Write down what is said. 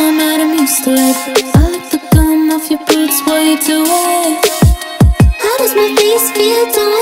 I'm out of used to it I like the gum off your boots while you do it How does my face feel? Don't